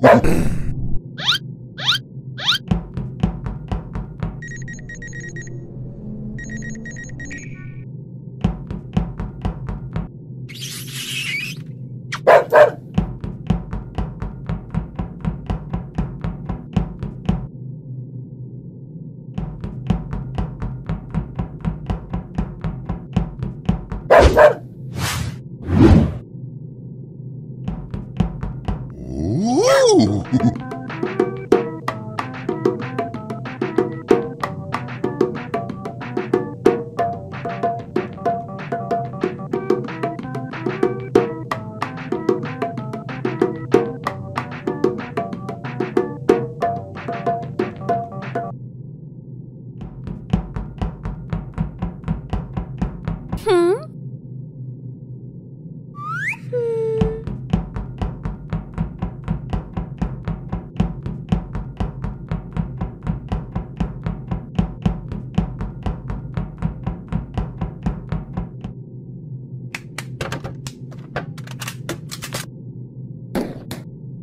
What? Hmm?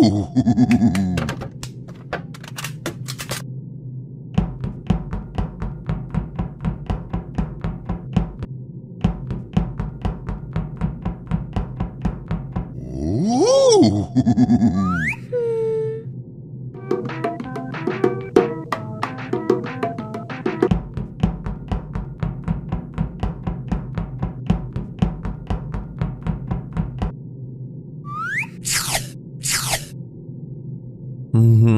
Ooh. Mm-hmm.